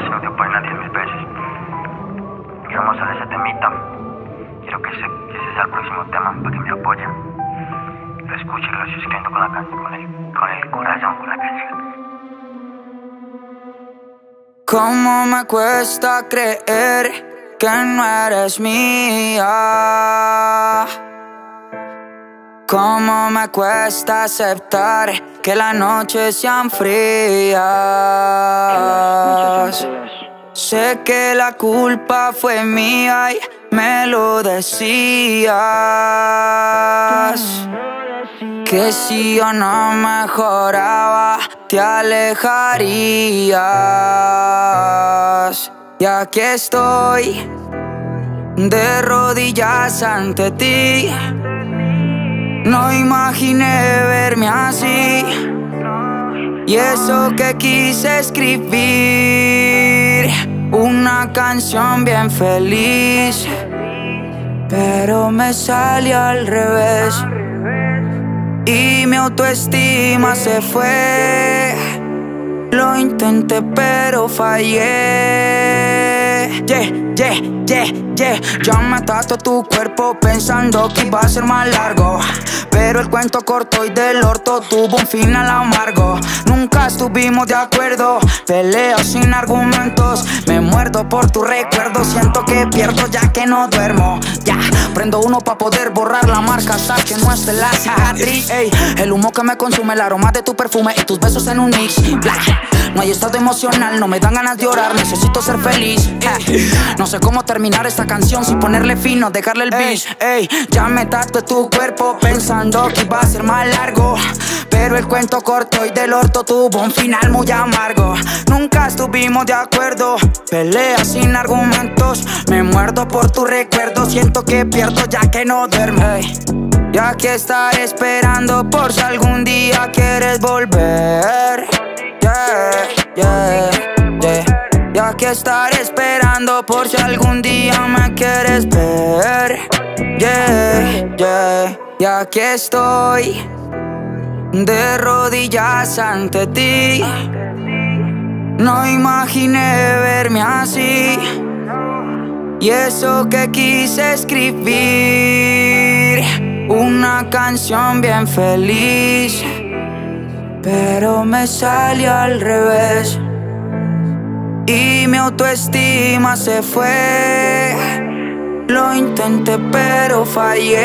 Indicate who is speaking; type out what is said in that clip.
Speaker 1: así no te pueden a 10 mil veces. Vamos a ese temita. Quiero que ese, que ese sea el próximo tema para que me apoyen. Lo escuche y lo escribiendo con, la can con, el, con el corazón, con la canción.
Speaker 2: ¿Cómo me cuesta creer que no eres mía? ¿Cómo me cuesta aceptar que las noches sean frías? Sé que la culpa fue mía y me lo decías. Que si yo no mejoraba, te alejarías. Y aquí estoy, de rodillas ante ti. No imaginé verme así. Y eso que quise escribir, una canción bien feliz. Pero me salió al revés. Y mi autoestima se fue. Lo intenté, pero fallé. Yeah, yeah, yeah, yeah. Ya mataste tu cuerpo pensando que iba a ser más largo. Pero el cuento corto y del orto tuvo un final amargo. Nunca estuvimos de acuerdo. Peleo sin argumentos. Me muerdo por tu recuerdo. Siento que pierdo ya que no duermo. Ya, prendo uno para poder borrar la marca hasta que no esté la cicatriz. Ey, el humo que me consume, el aroma de tu perfume y tus besos en un mix. No hay estado emocional, no me dan ganas de llorar, necesito ser feliz. Eh, No sé cómo terminar esta canción sin ponerle fino, dejarle el beat. Ey, ya me tatué tu cuerpo pensando que iba a ser más largo. Pero el cuento corto y del orto tuvo un final muy amargo. Nunca estuvimos de acuerdo, pelea sin argumentos. Me muerdo por tu recuerdo, siento que pierdo ya que no duermo. Ey, y aquí estaré esperando por si algún día quieres volver. Estaré esperando por si algún día me quieres ver. Yeah, yeah. Y aquí estoy de rodillas ante ti. No imaginé verme así. Y eso que quise escribir, una canción bien feliz. Pero me salió al revés. Y mi autoestima se fue. Lo intenté, pero fallé.